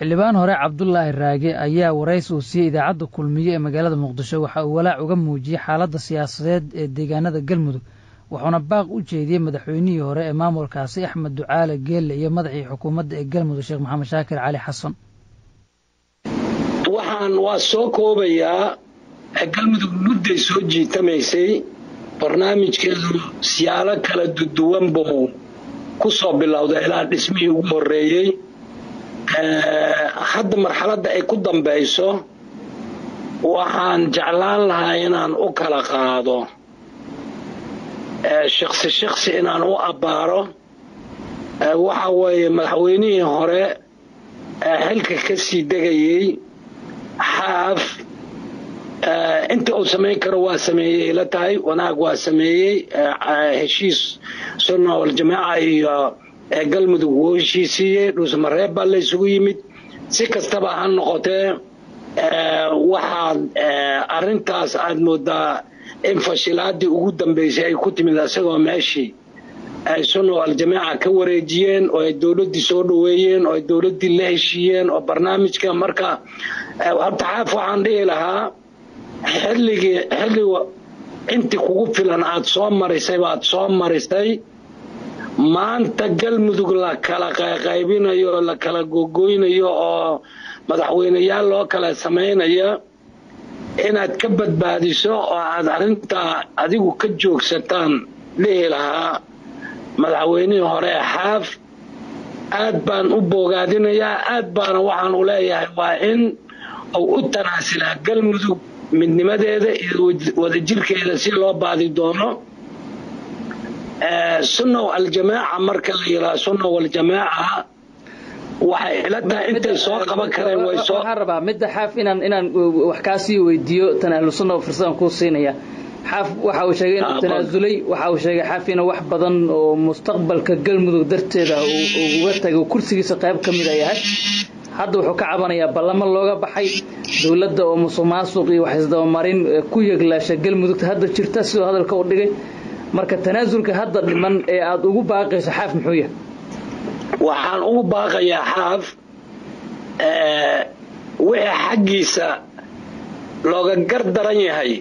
xildhibaan hore cabdulaahi raage ayaa waraysi uu siiyey idaacadda kulmiye ee magaalada muqdisho. Waxa uu walaac uga muujiyey xaaladda siyaasadeed ee deegaanada galmudug wuxuuna baaq u jeediyey madaxweynihii hore ee maamulkaasi axmed ducaale geelle iyo madaxii xukuumadda ee galmudug sheekh maxamed shaakir cali xasan waxaan waa soo koobayaa galmudug mudday soo jiitamaysay barnaamijkeedu siyaalo kala duwan buu ku soo bilowday ilaa dhismihii ugu horreeyey hadda marxaladda ay ku dambayso waxaan jeclaan lahaa inaan u kala qaado. Shaksi shaksi inaan u abbaaro. Waxa weeye madaxweynihii hore xilka ka sii degayey xaaf inta uu samayn karo waa sameeyey ila tahay wanaag waa sameeyey. Heshiis sunna waljamaaca iyo galmudug wuu heshiisiiyey dhuusamareeb baa laysugu yimid. Si kastaba ha noqotee waxaad arintaas aad moodaa in fashilaadii ugu dambaysay ay ku timid isagoo meeshii ay sunna waljamaaca ka wareejiyeen oo ay dowladdii soo dhoweeyeen oo ay dowladdii la heshiiyeen oo barnaamijka marka horta xaaf waxaan dhihi lahaa xilligii xilliga intii kugu filan aad soo marisay baad soo marisay maanta galmudug la kala qayqaybinayo oo la kala gogoynayo oo madaxweyneyaal loo kala samaynaya inaad ka badbaadiso oo aad arrintaa adigu ka joogsataan dhihi lahaa madaxweynihii hore xaaf aad baan u boogaadinayaa aad baana waxaan u leeyahay waa in uu u tanaasilaa galmudug midnimadeeda iyo wadajirkeeda si loo baadi doono sunna aljamaaca marka la yidhaha sunna waljamaaca waxay ila tahay intay soo qaban kareen waxaan rabaa midda xaaf inaan inaan wax kaa sii weydiiyo tan ahlu sunna fursadan kuu siinaya. Xaaf waxa uu sheegay inuu tanaasulay waxa uu sheegay xaaf inuu wax badan oo mustaqbalka galmudug darteeda uga tagay kursigiisa qayb ka mid a yahay. Hadda wuxuu ka cabanayaa ballamo looga baxay dowladda oo musuq maasuq iyo wax isdabamarin ku yeglaasha galmudugta. Hadda jirta sidoo hadalka u dhigay marka tanaasulka hadda dhiman ee aada ugu baaqayso xaaf muxuu yahay? Waxaan ugu baaqayaa xaaf wixii xaggiisa looga gar daran yahay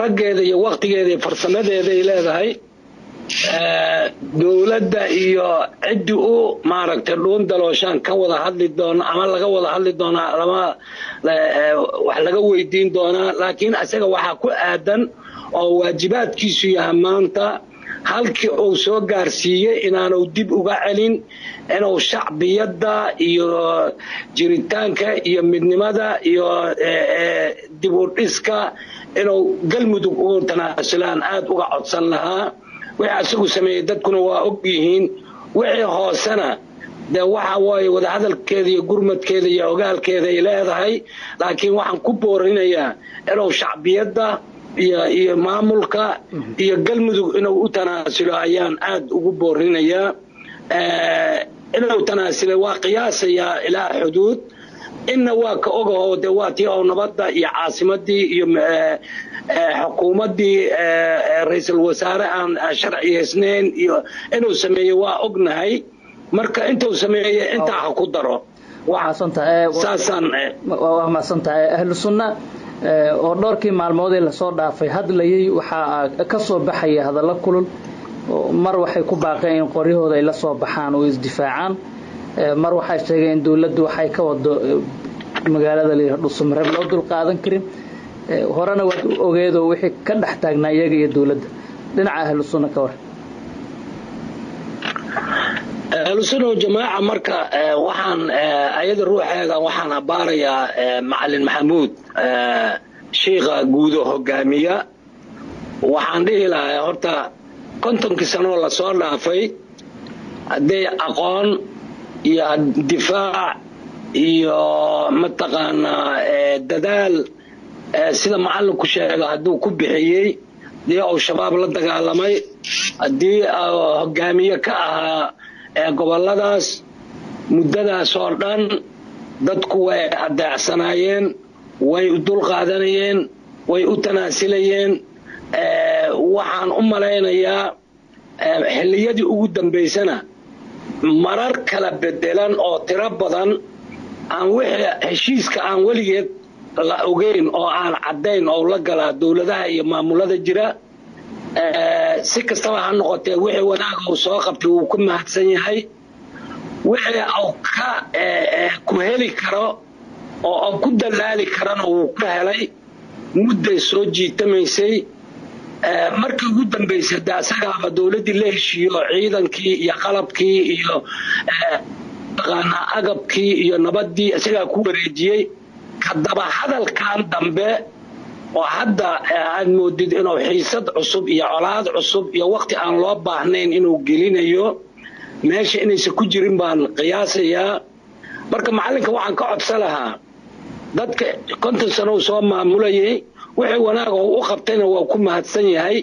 raggeeda iyo waktigeeda iyo farsamadeeda ay leedahay dowladda iyo ciddii u maaragtay dhuun dalooshaan ka wada hadli doona ama laga wada hadli doonaa ama wax laga weydiin doonaa laakiin isaga waxaa ku aadan oo waajibaadkiisu yahay maanta halkii uu soo gaarsiiyey inaanu dib uga celin inuu shacbiyadda iyo jiritaanka iyo midnimada iyo dib u inuu galmudug ugu tanaasulaan aada uga codsan lahaa. Wixii isagu sameeyey dadkuna waa og yihiin. Wixii hoosena dee waxa waaye wadahadalkeeda iyo gurmadkeeda iyo ogaalkeeda ay leedahay laakiin waxaan ku boorinayaa inuu shacbiyadda iyo iyo maamulka iyo galmudug inuu u tanaasulo ayaan aada ugu boorinayaa inuu tanaasulay waa qiyaasayaa ilaa xuduud. Inna waa ka ogaho de waa tii oo nabadda iyo caasimadii iyo xukuumaddii ra'iisul wasaare aan sharciyaysnayn iyo inuu sameeyey waa ognahay. Marka intuu sameeyey intaa ha ku daro. Waa mahadsantahay ahlu sunna oo dhowrkii maalmoodee la soo dhaafay hadlayay waxaa ka soo baxaya hadallo kulul. Mar waxay ku baaqeen in qoryahooda ay la soo baxaan oo isdifaacaan mar waxay sheegeen in dowladdu waxay ka wado magaalada layidhah dhuusamareeb loo dul qaadan karin. Horena waad ogeedoo wixii ka dhex taagnaa iyaga iyo dowladda. Dhinaca ahlu sunna ka war ahlusunna jamaaca marka waxaan ayada ruuxeeda waxaan abbaarayaa macalin maxamuud shiikha guudo hogaamiya. Waxaan dhihi lahaa horta kontonkii sanoo la soo dhaafay hadday aqoon iyo difaac iyo mataqaanaa dadaal sida macallinku sheega hadduu ku bixiyey haddii uu shabaab la dagaalamay haddii hogaamiye ka ahaa gobolladaas muddadaas oo dhan dadku way adeecsanaayeen way dul qaadanayeen way u tanaasilayeen waxaan u malaynayaa xilliyadii ugu dambaysana marar kala bedelan oo tiro badan aan wixii heshiiska aan weligeed la ogeyn oo aan caddayn oo la galaa dowladaha iyo maamulada jira si kastaba ha noqotee wixii wanaaga uu soo qabtay wuu ku mahadsan yahay. Wixii uu ka ku heli karo oo ku dalaali karana wuu ku helay mudday soo jiitamaysay. Markii ugu dambaysay de asagaaba dowladdii la heshiiyo ciidankii iyo qalabkii iyo taqaanaa agabkii iyo nabaddii isagaa ku wareejiyey. Kadaba hadalkan dambe oo hadda aad moodid inuu xiisad cusub iyo colaad cusub iyo waqti aan loo baahnayn inuu gelinayo meesha inaysan ku jirin baan qiyaasayaa. Marka macallinka waxaan ka codsan lahaa dadka konton sano uu soo maamulayay wixii wanaag oo u qabtayna waa ku mahadsan yahay.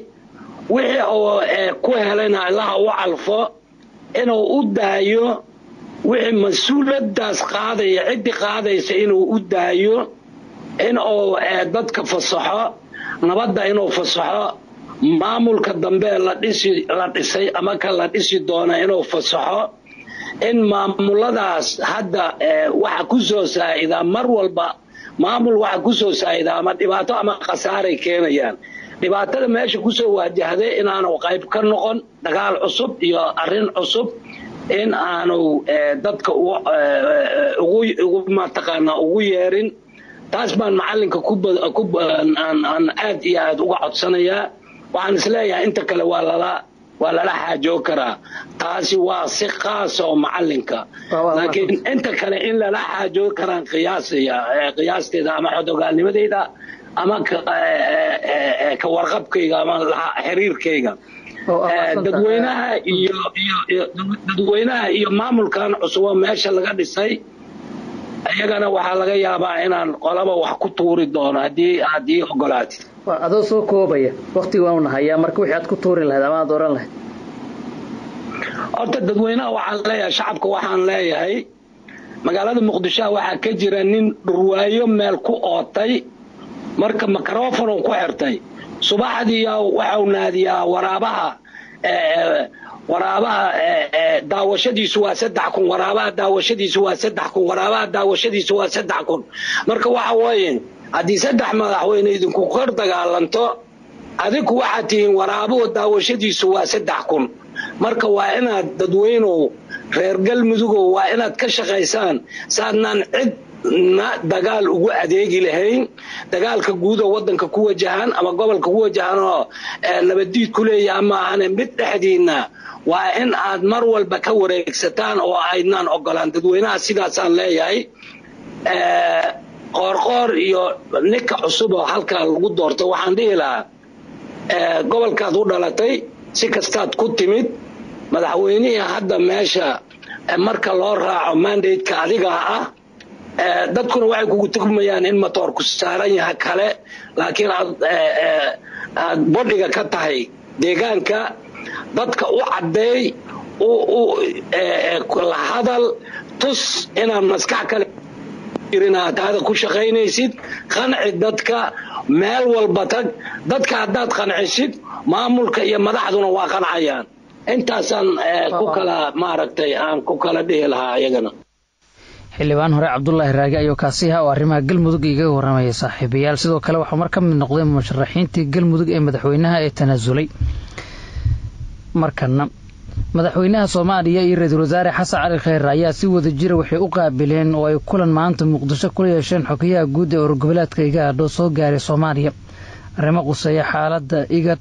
Wixii oo ku helayna allaha u calfo inuu u daayo wixii mas'uuladaas qaadaya ciddii qaadaysa inuu u daayo in uu dadka fasaxo nabadda inuu fasaxo maamulka dambe la dhisay ama ka la dhisi doona inuu fasaxo in maamuladaas hadda waxa ku soo saa'idaa mar walba maamul waxa ku soo saa'idaa ama dhibaato ama khasaaray keenayaan. Dhibaatada meesha ku soo waajahday inaanu qayb ka noqon dagaal cusub iyo arrin cusub in aanu dadka ugu mataqaanaa ugu yeerin taas baan macallinka aan aad iyo aad uga codsanayaa. Waxaan is leeyahay inta kale waa lala waa lala xaajoo karaa. Taasi waa si qaasa oo macallinka. Laakiin inta kale in lala xaajoo karaan qiyaasaya qiyaasteeda ama xodogaalnimadeyda ama ka warqabkayga ama xiriirkayga. Dadweynaha iyo dadweynaha iyo maamulkan cusubo meesha laga dhisay iyagana waxaa laga yaabaa inaan qolaba wax ku tuuri doono haddii ogolaatid adoo soo koobaya. Waktiga waanu nahayaa marka wixii aad ku tuuri lahayd ama aad oran lahayd. Horta dadweynaha waxaan leeyahay shacabka waxaan leeyahay magaalada muqdishoa waxaa ka jira nin dhurwaayo meel ku ootay marka microfonuu ku xirtay. Subaxdii waxau naadiyaa waraabaha waraabaha daawashadiisu waa saddex kun waraabaha daawashadiisu waa saddex kun waraabaha daawashadiisu waa saddex kun. Marka waxa weeye haddii saddex madaxweyne idinku kor dagaalanto adinku waxaad tihiin waraabuhu daawashadiisu waa saddex kun. Marka waa inaad dadweynow reer galmudugow waa inaad ka shaqaysaan saadnaan cid na dagaal ugu adeegi lahayn dagaalka guudoo wadanka ku wajahan ama gobolka ku wajahan oo nabaddiid ku leeyaha maahane mid dhexdiinna waa in aad mar walba ka wareegsataan oo aydnaan ogolaan dadweynaha sidaasaan leeyahay. Qoorqoor iyo ninka cusub oo halkaa lagu doortay waxaan dhihi lahaa gobolkaad u dhalatay si kastaad ku timid madaxweynihii hadda meesha marka loo raaco mandateka adigaa ah dadkuna waxay kugu tugmayaan in matoorku saaran yaha kale laakiin aad bodhiga ka tahay deegaanka dadka u caddeey la hadal tus inaad maskax kale aad aada ku shaqaynaysid qanci dadka meel walba tag dadka haddaad qancisid maamulka iyo madaxduna waa qancayaan. Intaasaan ku kala maaragtay aan ku kala dhihi lahaa iyagana xildhibaan hore cabdulaahi raage ayuu kaasiha oo arrimaha galmudug igaga warramayay saaxiibayaal. Sidoo kale waxuu mar ka mid noqday musharaxiintii galmudug ee madaxweynaha ee tanaasulay markana madaxweynaha soomaaliya iyo ra'iisul wasaare xasan cali kheyr ayaa si wada jira waxay u qaabileen oo ay kulan maanta muqdisho kula yeesheen xogayaha guud ee orgoboleedka igaadho soo gaaray soomaaliya. Arrimo quseeya xaaladda igad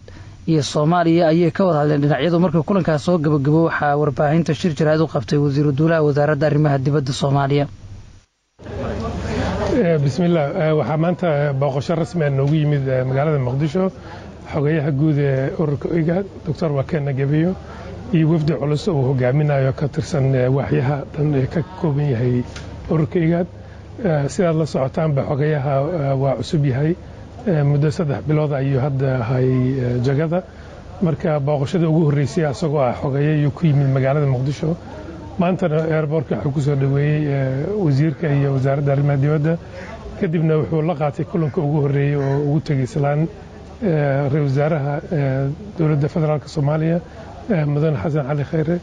iyo soomaaliya ayay ka wada hadleen dhinacyadu markii kulankaas soo gabagabo waxaa warbaahinta shir jaraad u qabtay wasiiru duulaha wasaaradda arrimaha dibadda soomaaliya. Bismillaah waxaa maanta booqasho rasmi a noogu yimid magaalada muqdisho xogayaha guud ee ururka igaad doctor wakena gebiyo iyo wafdi culus uu hogaaminayo ka tirsan waaxyaha dhan ee ka kooban yahay ururka igaad sidaad la socotaanba xogayaha waa cusub yahay. Muddo saddex bilood ayuu hadda ahay jagada. Marka booqashada ugu horreysay asagoo ah xogeeye ayuu ku yimid magaalada muqdisho. Maantana airbortka waxuu ku soo dhoweeyey wasiirka iyo wasaaradda arrimaha dibadda. Kadibna wuxuu la qaatay kulanka ugu horreeyey oo ugu tegey islaan ra'isul wasaaraha dowladda federaalk soomaaliya mudane xasan cali khayre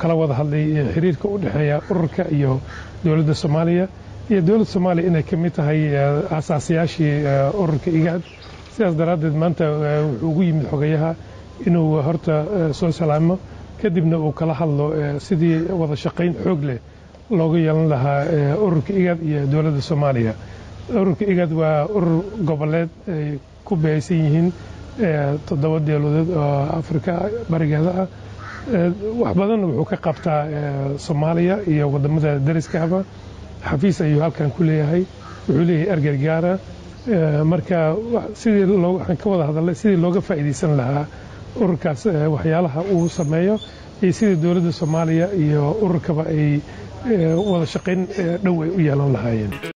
kala wada hadlay xiriirka u dhexeeya ururka iyo dowladda soomaaliya. Iyo dowladda soomaaliya inay ka mid tahay aasaasiyaashii ururka igaad sidaas daraaddeed maanta wuxuu ugu yimid xogayaha inuu horta soo salaamo. Kadibna uu kala hadlo sidii wada shaqayn xoog leh looga yeelan lahaa ururka igaad iyo dowladda soomaaliya. Ururka igaad waa urur goboleed ku beeysan yihiin toddoba deeluudeed oo afrika barigeeda ah wax badanna wuxuu ka qabtaa soomaaliya iyo waddamada dariskaaba xafiis ayuu halkan ku leeyahay. Wuxuu leeyahay ergargaara marka sidii waxaan ka wada hadalnay sidii looga faa'iidaysan lahaa ururkaas waxyaalaha uu sameeyo iyo sidii dowladda soomaaliya iyo ururkaba ay wada shaqayn dhow ay u yeelan lahaayeen